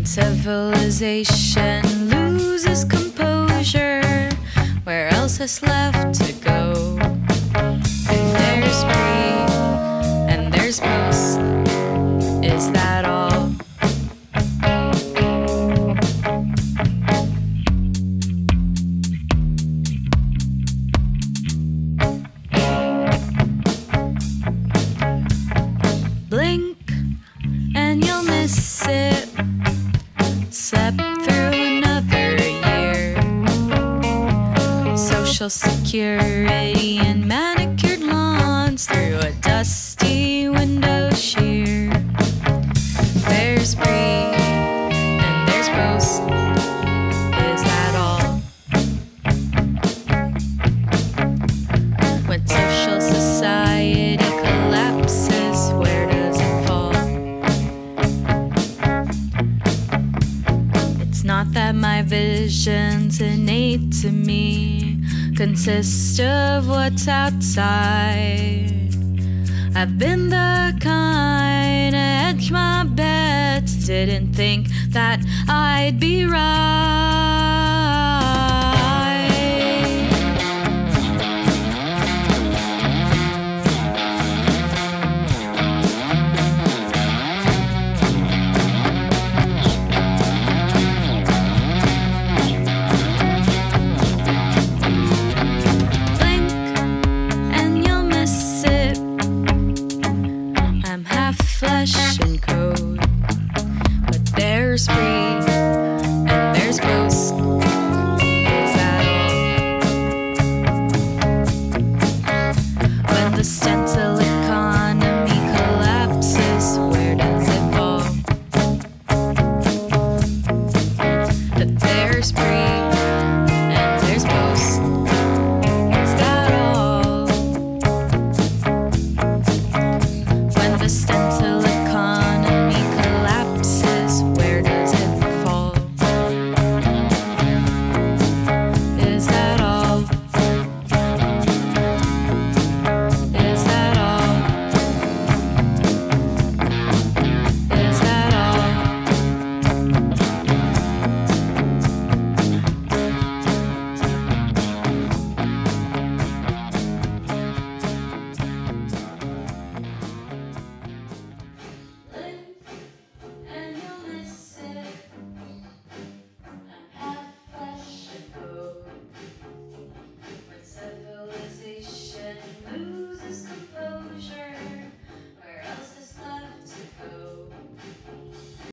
expectation loses composure. Where else has left to go? And there's pre, and there's post. Is that all? Security and manicured lawns through a dusty window sheer. There's pre and there's post. Is that all? When social society collapses, where does it fall? It's not that my vision's innate to me, consist of what's outside. I've been the kind to my bets, didn't think that I'd be right. code.